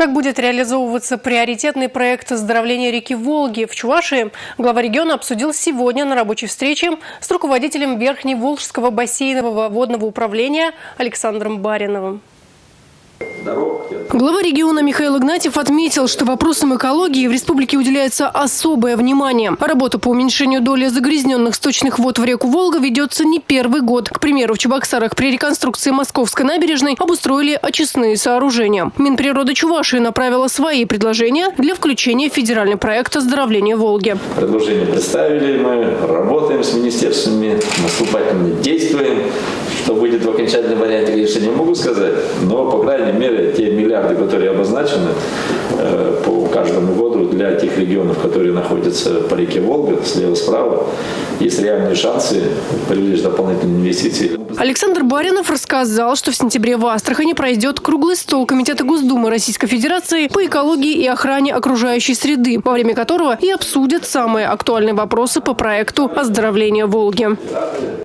Как будет реализовываться приоритетный проект оздоровления реки Волги в Чувашии, глава региона обсудил сегодня на рабочей встрече с руководителем Верхневолжского бассейнового водного управления Александром Бариновым. Глава региона Михаил Игнатьев отметил, что вопросам экологии в республике уделяется особое внимание. Работа по уменьшению доли загрязненных сточных вод в реку Волга ведется не первый год. К примеру, в Чебоксарах при реконструкции Московской набережной обустроили очистные сооружения. Минприрода Чувашии направила свои предложения для включения в федеральный проект оздоровления Волги. Предложение представили, мы работаем с министерствами, наступательно действуем. Что будет в окончательном варианте, конечно, не могу сказать, но, по крайней мере, те миллиарды, которые обозначены э, по каждому году для тех регионов, которые находятся по реке Волга, слева-справа, есть реальные шансы привлечь дополнительные инвестиции. Александр Баринов рассказал, что в сентябре в Астрахани пройдет круглый стол Комитета Госдумы Российской Федерации по экологии и охране окружающей среды, во время которого и обсудят самые актуальные вопросы по проекту оздоровления Волги.